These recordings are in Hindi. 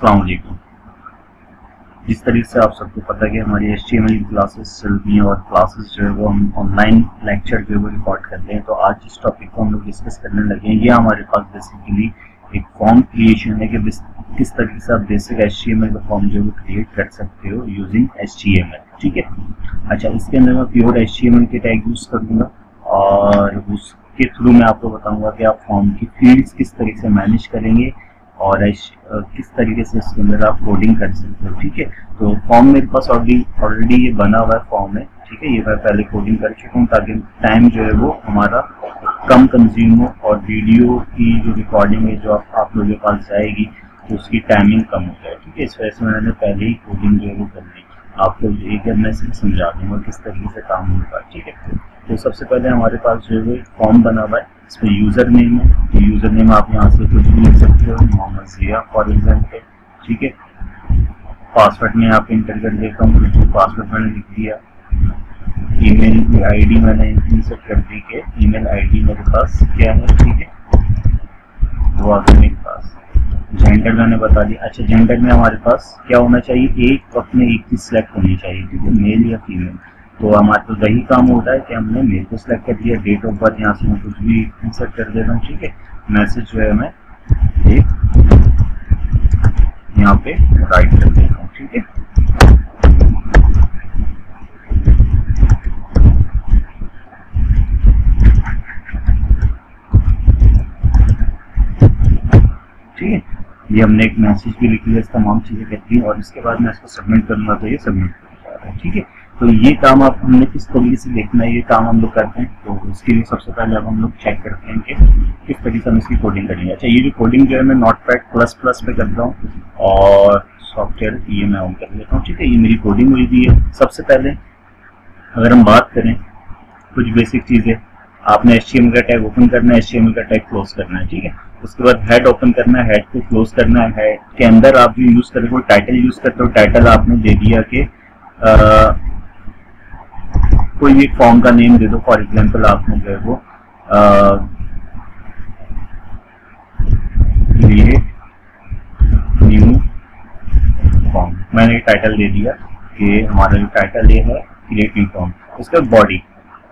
अलैक्म जिस तरीके से आप सबको पता है कि हमारी H T M L classes चल रही हैं और क्लासेस जो है वो हम ऑनलाइन लेक्चर जो है वो रिकॉर्ड करते हैं। तो आज इस टॉपिक को हम लोग डिस्कस करने लगे हैं। ये हमारे पास बेसिकली एक फॉर्म क्रिएशन है कि किस तरीके से आप बेसिक एच का फॉर्म जो है वो क्रिएट कर सकते हो यूजिंग एच ठीक है? अच्छा इसके अंदर मैं प्योर एच के टैग यूज़ करूँगा और उसके थ्रू मैं आपको बताऊँगा कि आप फॉर्म की फील्ड्स किस तरीके से मैनेज करेंगे। और किस तरीके से इसके अंदर आप कोडिंग कर सकते हो ठीक है? तो फॉर्म मेरे पास ऑलरेडी ऑलरेडी ये बना हुआ है फॉर्म है ठीक है? ये मैं पहले कोडिंग कर चुका हूँ ताकि टाइम जो है वो हमारा कम कंज्यूम हो और वीडियो की जो रिकॉर्डिंग है जो आप, आप लोगों के पास जाएगी तो उसकी टाइमिंग कम हो जाए ठीक है? इस वजह से मैंने पहले ही कोडिंग जो है वो कर ली आपको एक मैं समझा दूँगा किस तरीके से काम होगा ठीक है। तो सबसे पहले हमारे पास जो है फॉर्म बना हुआ है इसमें यूज़र नेम है। तो यूज़र नेम आप यहाँ से कुछ भी लिख सकते हो, मोहम्मद जिया फॉर एग्ज़ाम्पल ठीक है। पासवर्ड में आप इंटर कर देता हूँ तो पासवर्ड मैंने लिख दिया। ईमेल आईडी मैंने इंसर्ट कर दी के ईमेल आईडी मेरे पास क्या है? ठीक है। वो आ मेरे पास जेंडर मैंने बता दिया। अच्छा जेंडर में हमारे पास क्या होना चाहिए? एक अपने एक चीज़ सेलेक्ट होनी चाहिए, ठीक है? मेल या फीमेल तो हमारे तो वही काम होता है कि हमने मेल को सिलेक्ट कर दिया। डेट ऑफ़ बर्थ यहाँ से मैं कुछ भी इंसर्ट कर देता हूँ, ठीक है? मैसेज जो है मैं एक यहाँ पे राइट कर देता हूँ, ठीक है ठीक है हमने एक मैसेज भी लिख लिया तमाम चीज़ें कहती हैं और इसके बाद मैं इसको सबमिट करूँगा तो ये सबमिट ठीक है? तो ये काम आप हमने किस तरीके से देखना है, ये काम हम लोग करते हैं तो उसके लिए सबसे पहले अब हम लोग चेक करते हैं कि किस तरीके से हम इसकी कोडिंग करेंगे। अच्छा ये जो कोडिंग जो है, मैं नॉट पैड प्लस प्लस पे करता हूँ और सॉफ्टवेयर ये मैं ऑन कर लेता हूँ, ठीक है? ये मेरी कोडिंग हुई थी है। सबसे पहले अगर हम बात करें, कुछ बेसिक चीज़ें, आपने एच का टैग ओपन करना है एच का टैग क्लोज करना है, ठीक है? उसके बाद हेड ओपन करना है हेड को क्लोज करना है। के अंदर आप जो यूज़ करें टाइटल यूज़ करते हो टाइटल आपने दे दिया कि कोई भी फॉर्म का नेम दे दो फॉर एग्ज़ाम्पल आपने जो है वो न्यू फॉर्म मैंने टाइटल दे दिया कि हमारा जो टाइटल ये है क्रिएट न्यू फॉर्म उसके बॉडी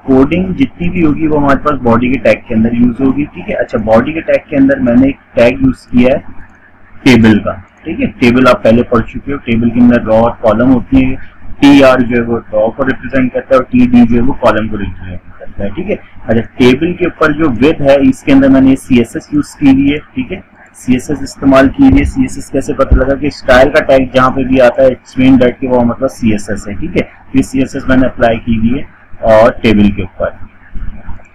कोडिंग जितनी भी होगी वो हमारे पास बॉडी के टैग के अंदर यूज़ होगी, ठीक है? अच्छा बॉडी के टैग के अंदर मैंने एक टैग यूज़ किया है टेबल का, ठीक है? टेबल आप पहले पढ़ चुके हो टेबल के अंदर रॉ और कॉलम होती है टी आर जो है वो रॉ को रिप्रेजेंट करता है और टी डी जो है वो कॉलम को रिप्रेजेंट करता है, ठीक है? अच्छा टेबल के ऊपर जो विद है, इसके अंदर मैंने सी एस एस यूज़ की हुई है, ठीक है? सी एस एस इस्तेमाल की हुई है सी एस एस कैसे पता लगा कि स्टाइल का टैग जहाँ पे भी आता है स्क्रीन डट के वो मतलब सी एस एस है, ठीक है? ये सी एस एस मैंने अप्लाई की हुई है। और टेबल के ऊपर।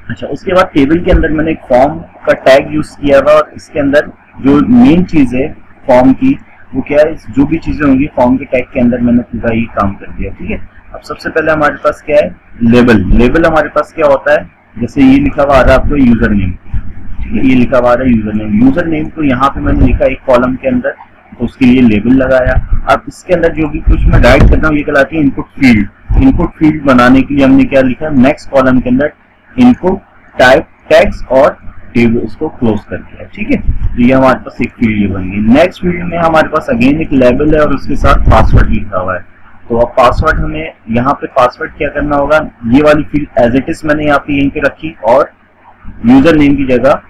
अच्छा उसके बाद टेबल के अंदर मैंने फॉर्म का टैग यूज़ किया हुआ और इसके अंदर जो मेन चीज़ है फॉर्म की, वो क्या है, जो भी चीज़ें होंगी फॉर्म के टैग के अंदर मैंने पूरा ही काम कर दिया, ठीक है? अब सबसे पहले हमारे पास क्या है? लेबल लेबल हमारे पास क्या होता है? जैसे ये लिखा हुआ आ रहा है आपको यूज़र नेम ठीक है, ये लिखा हुआ आ रहा है यूज़र नेम यूज़र नेम को यहाँ पे मैंने लिखा एक कॉलम के अंदर तो उसके लिए लेबल लगाया। अब इसके अंदर जो भी कुछ मैं राइट कर रहा हूँ, ये कहलाती है इनपुट फ़ील्ड इनपुट फ़ील्ड बनाने के लिए हमने क्या लिखा? नेक्स्ट कॉलम के अंदर इनपुट टाइप टैक्स और टेबल उसको क्लोज कर दिया। ठीक है? तो ये हमारे पास एक फ़ील्ड ये बन गई। नेक्स्ट फ़ील्ड में हमारे पास अगेन एक लेबल है और उसके साथ पासवर्ड लिखा हुआ है। तो अब पासवर्ड हमें यहाँ पे पासवर्ड क्या करना होगा? ये वाली फ़ील्ड एज इट इज़ मैंने यहाँ पे यहीं पे रखी और यूज़र नेम की जगह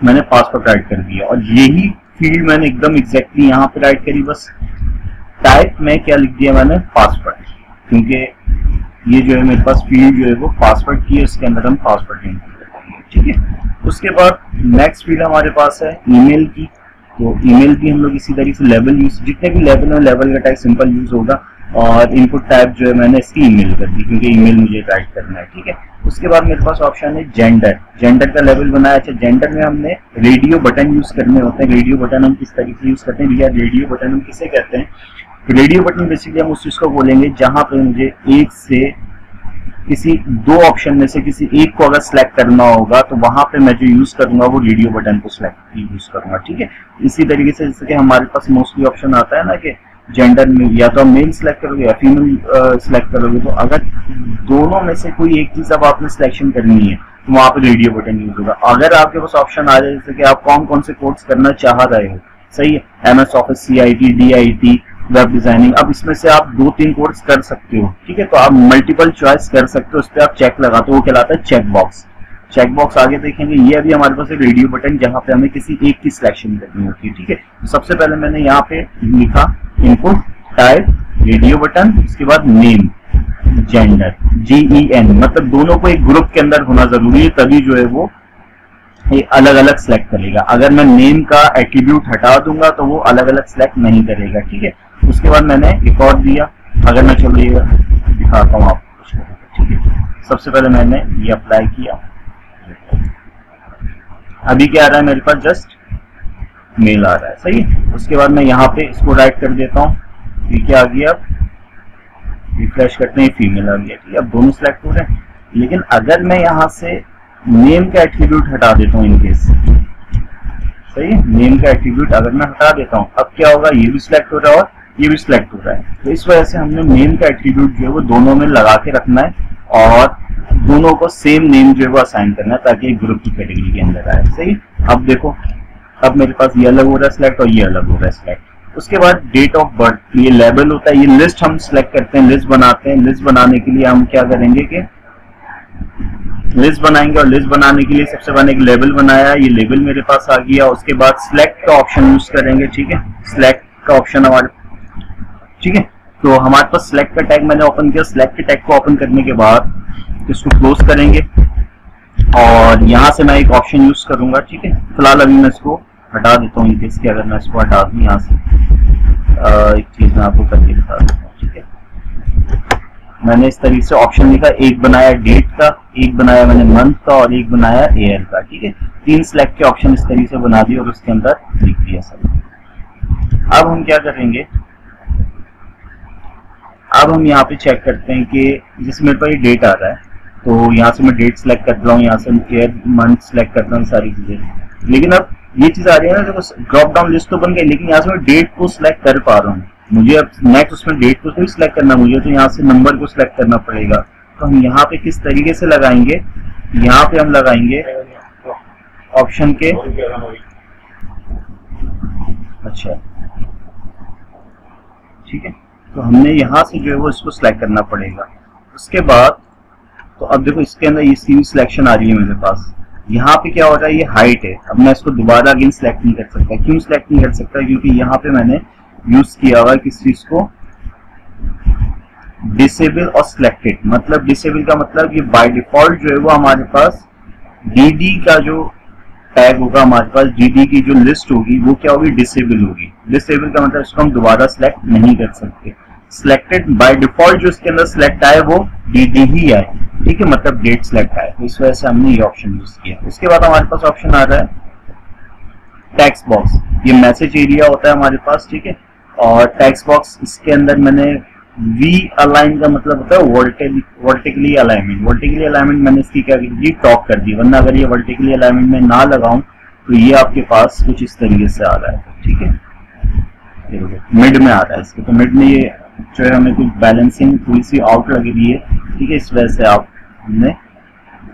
मैंने पासवर्ड राइट कर दिया। और यही फ़ील्ड मैंने एकदम एग्जैक्टली यहाँ पे राइट करी। बस टाइप में क्या लिख दिया मैंने? पासवर्ड क्योंकि ये जो है मेरे पास फ़ील्ड जो है वो पासवर्ड की है, उसके अंदर हम पासवर्ड ठीक है? उसके बाद नेक्स्ट फ़ील्ड हमारे पास है ईमेल की। तो ईमेल भी हम लोग इसी तरीके से लेवल यूज़ जितने भी लेवल है लेवल का टाइप सिंपल यूज़ होगा और इनपुट टाइप जो है मैंने इसकी ईमेल कर दी, क्योंकि ईमेल मुझे राइट करना है, ठीक है? उसके बाद मेरे पास ऑप्शन है जेंडर जेंडर का लेवल बनाया अच्छा जेंडर में हमने रेडियो बटन यूज़ करने होते हैं। रेडियो बटन हम किस तरीके से यूज़ करते हैं? भैया रेडियो बटन हम किसे कहते हैं? रेडियो बटन बेसिकली हम उस चीज़ को बोलेंगे जहाँ पे मुझे एक से किसी दो ऑप्शन में से किसी एक को अगर सिलेक्ट करना होगा तो वहाँ पे मैं जो यूज़ करूँगा वो रेडियो बटन को सिलेक्ट यूज़ करूँगा, ठीक है? इसी तरीके से जैसे कि हमारे पास मोस्टली ऑप्शन आता है ना कि जेंडर में या तो मेल सिलेक्ट करोगे या फीमेल सिलेक्ट करोगे तो अगर दोनों में से कोई एक चीज़ अब आपने सिलेक्शन करनी है तो वहाँ पर रेडियो बटन यूज़ होगा। अगर आपके पास ऑप्शन आ जाए जैसे कि आप कौन कौन से कोर्स करना चाह रहे हो, सही है? M S office C I T D I T web designing अब इसमें से आप दो तीन कोर्स कर सकते हो, ठीक है? तो आप मल्टीपल चॉइस कर सकते हो, उस पर आप चेक लगाते हो, वो कहलाता है चेक बॉक्स चेक बॉक्स आगे देखेंगे, ये अभी हमारे पास एक रेडियो बटन जहाँ पे हमें किसी एक की सिलेक्शन करनी होती है, ठीक है? तो सबसे पहले मैंने यहाँ पे लिखा इनपुट टाइप रेडियो बटन उसके बाद नेम जेंडर जीई एन मतलब दोनों को एक ग्रुप के अंदर होना ज़रूरी है, तभी जो है वो ये अलग अलग सिलेक्ट करेगा। अगर मैं नेम का एट्रीब्यूट हटा दूँगा तो वो अलग अलग सिलेक्ट नहीं करेगा, ठीक है? उसके बाद मैंने और दिया, अगर मैं चलिए दिखाता हूँ आपको ठीक है? सबसे पहले मैंने ये अप्लाई किया। अभी क्या आ रहा है मेरे पास? जस्ट मेल आ रहा है। सही उसके बाद मैं यहाँ पे इसको राइट कर देता हूँ। ये क्या आ गया? रिफ्रेश करते हैं फीमेल आ गया। ठीक है? अब दोनों सिलेक्ट हो रहे हैं। लेकिन अगर मैं यहाँ से नेम का एट्रीब्यूट हटा देता हूँ इनकेस सही नेम का एट्रीब्यूट अगर मैं हटा देता हूँ, अब क्या होगा? ये भी सिलेक्ट हो रहा है और ये भी सिलेक्ट हो रहा है। तो इस वजह से हमने नेम का एट्रीब्यूट जो है वो दोनों में लगा के रखना है और दोनों को सेम नेम जो है वो असाइन करना है ताकि एक ग्रुप की कैटेगरी के अंदर आए। सही? अब देखो, अब मेरे पास ये अलग हो रहा है सिलेक्ट और ये अलग हो रहा है सिलेक्ट उसके बाद डेट ऑफ़ बर्थ ये लेबल होता है, ये लिस्ट हम सिलेक्ट करते हैं लिस्ट बनाते हैं। लिस्ट बनाने के लिए हम क्या करेंगे कि लिस्ट बनाएँगे और लिस्ट बनाने के लिए सबसे पहले एक लेबल बनाया, ये लेबल मेरे पास आ गया। उसके बाद सिलेक्ट का ऑप्शन यूज़ करेंगे, ठीक है? सिलेक्ट का ऑप्शन हमारे ठीक है? तो हमारे पास सिलेक्ट का टैग मैंने ओपन किया। सिलेक्ट के टैग को ओपन करने के बाद इसको क्लोज करेंगे। और यहाँ से मैं एक ऑप्शन यूज़ करूँगा, ठीक है? फ़िलहाल अभी मैं इसको हटा देता हूँ इनकेस अगर मैं इसको हटा दूँ यहाँ से। एक चीज़ मैं आपको करके बता देता हूँ, ठीक है? मैंने इस तरीके से ऑप्शन लिखा। एक बनाया डेट का, एक बनाया मैंने मंथ का और एक बनाया एयर का, ठीक है? तीन सिलेक्ट के ऑप्शन इस तरीके से बना दिए और उसके अंदर लिख दिया सब। अब हम क्या करेंगे? अब हम यहाँ पे चेक करते हैं कि जिसमें मेरे पास ये डेट आ रहा है तो यहाँ से मैं डेट सेलेक्ट करता हूँ, यहाँ से ईयर मंथ सेलेक्ट करता हूँ सारी चीज़ें। लेकिन अब ये चीज़ आ रही है ना देखो ड्रॉप डाउन लिस्ट तो बन गई, लेकिन यहाँ से मैं डेट को सिलेक्ट कर पा रहा हूँ। मुझे अब नेक्स्ट उसमें डेट को थोड़ी सिलेक्ट करना, मुझे तो यहाँ से नंबर को सिलेक्ट करना पड़ेगा। तो हम यहाँ पे किस तरीके से लगाएँगे? यहाँ पे हम लगाएँगे ऑप्शन के। अच्छा। ठीक है। तो हमने यहाँ से जो है वो इसको सिलेक्ट करना पड़ेगा। उसके बाद तो अब देखो इसके अंदर ये सी सिलेक्शन आ रही है मेरे पास। यहाँ पे क्या हो रहा है, ये हाइट है। अब मैं इसको दोबारा अगेन सिलेक्ट नहीं कर सकता। क्यों सिलेक्ट नहीं कर सकता? क्योंकि यहाँ पे मैंने यूज़ किया हुआ किस चीज़ को? डिसेबल और सिलेक्टेड मतलब डिसेबल का मतलब ये बाय डिफ़ॉल्ट जो है वो हमारे पास डीडी का जो टैग होगा हमारे पास डीडी की जो लिस्ट होगी, वो क्या होगी? डिसेबल होगी। डिसेबल का मतलब इसको हम दोबारा सिलेक्ट नहीं कर सकते। सिलेक्टेड बाय डिफ़ॉल्ट जो इसके अंदर सिलेक्ट आए वो डीडी ही आए ठीक है? मतलब डेट सिलेक्ट आए इस वजह से हमने ये ऑप्शन यूज़ किया। उसके बाद हमारे पास ऑप्शन आ रहा है टेक्स्ट बॉक्स ये मैसेज एरिया होता है हमारे पास, ठीक है? और टेक्स्ट बॉक्स इसके अंदर मैंने वी अलाइन का मतलब होता है वर्टिकली अलाइनमेंट वर्टिकली अलाइनमेंट मैंने इसकी क्या की? टॉप कर दी। वरना अगर ये वर्टिकली अलाइनमेंट में ना लगाऊँ तो ये आपके पास कुछ इस तरीके से आ रहा है। ठीक है? मिड में आ रहा है इसके। तो मिड में ये जो है हमें कुछ बैलेंसिंग थोड़ी सी आउट लग रही है, ठीक है? इस वजह से आप हमने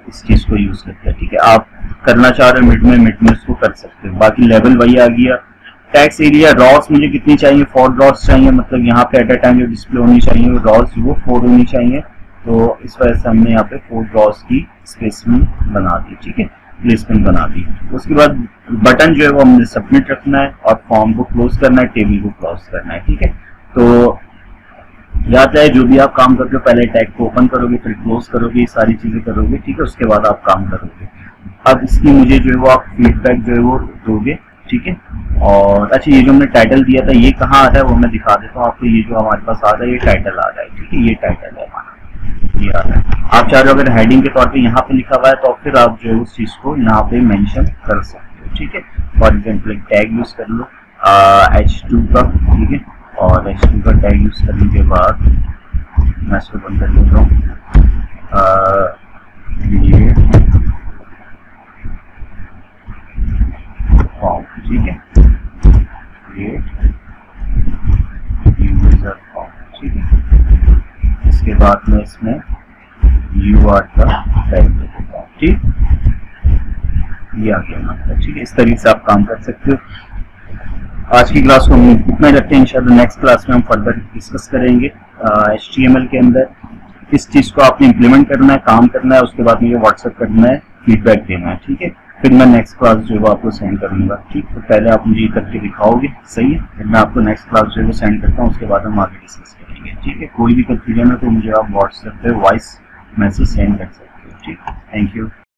इस चीज़ को यूज़ करते हैं, ठीक है? आप करना चाह रहे हैं मिड में मिड में इसको कर सकते हैं। बाकी लेवल वही आ गया टैक्स एरिया रॉस मुझे कितनी चाहिए? फोर रॉस चाहिए मतलब यहाँ पे एट अ टाइम जो डिस्प्ले होनी चाहिए रॉस वो फोर होनी चाहिए। तो इस वजह से हमने यहाँ पे फोर रॉस की स्पेसमेंट बना दी, ठीक है? प्लेसमेंट बना दी। उसके बाद बटन जो है वो हमने सबमिट रखना है और फॉर्म को क्लोज करना है टेबल को क्लोज करना है, ठीक है? तो याद है जो भी आप काम करते हो, पहले टैग को ओपन करोगे, फिर क्लोज करोगे, सारी चीज़ें करोगे, ठीक है, उसके बाद आप काम करोगे। अब इसकी मुझे जो है वो आप फीडबैक जो है वो दोगे, ठीक है? और अच्छा ये जो हमने टाइटल दिया था, ये कहाँ आ रहा है, वो मैं दिखा देता हूँ आपको। ये जो हमारे पास आ रहा है, ये टाइटल आ रहा है, ठीक है? ये टाइटल है हमारा। ये आ रहा है। आप चाह रहे हो, अगर हेडिंग के तौर पे यहाँ पे लिखा हुआ है तो फिर आप जो है उस चीज़ को यहाँ पे मेंशन कर सकते हो, ठीक है? फॉर एग्ज़ाम्पल टैग यूज़ कर लो एच टू का, ठीक है? और का टैग यूज़ करने के बाद मैं इसको बंद कर लेता हूँ। फॉर्म ठीक है। क्रिएट यूज़र फॉर्म ठीक है। इसके बाद में इसमें यू आर का टैग दे देता हूँ, ठीक? ये आ गया ठीक है। इस तरीके से आप काम कर सकते हो। आज की क्लास को हम इतना ही रखते हैं इंशाल्लाह नेक्स्ट क्लास में हम फर्दर डिस्कस करेंगे एचटीएमएल के अंदर। किस चीज़ को आपने इम्प्लीमेंट करना है, काम करना है, उसके बाद मुझे व्हाट्सएप करना है फीडबैक देना है, ठीक है? फिर मैं नेक्स्ट क्लास जो है आपको सेंड करूँगा, ठीक? तो पहले आप मुझे करके दिखाओगे, सही है? फिर मैं आपको नेक्स्ट क्लास जो है सेंड करता हूँ, उसके बाद हम आगे डिस्कस करेंगे, ठीक है? कोई भी कंफ्यूजन है तो मुझे आप व्हाट्सएप पे वॉइस मैसेज सेंड कर सकते हो, ठीक? Thank you